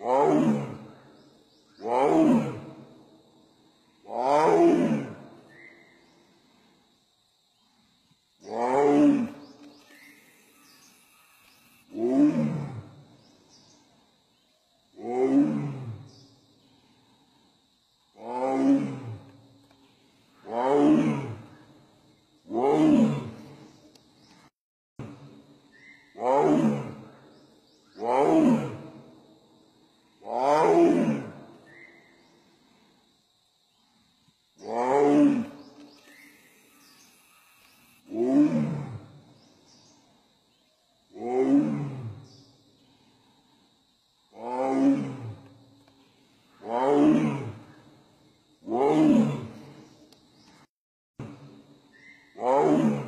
Uou. Whoa.